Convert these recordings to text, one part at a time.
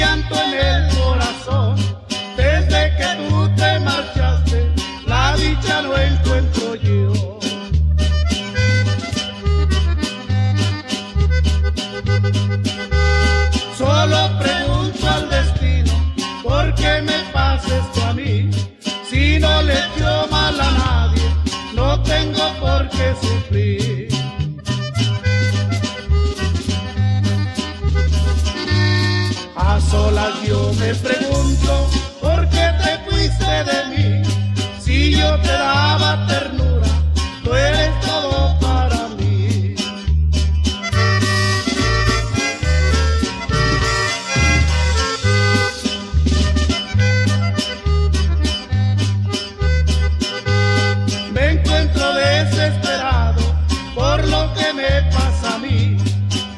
llanto en el yo me pregunto por qué te fuiste de mí. Si yo te daba ternura, tú eres todo para mí. Me encuentro desesperado por lo que me pasa a mí,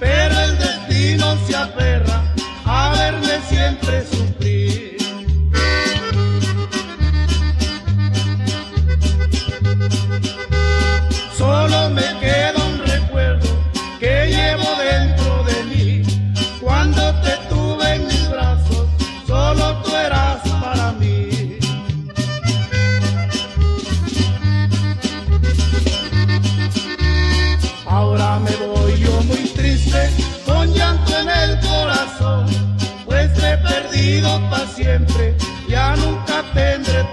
pero el destino se apega. suprir. perdido para siempre, ya nunca tendré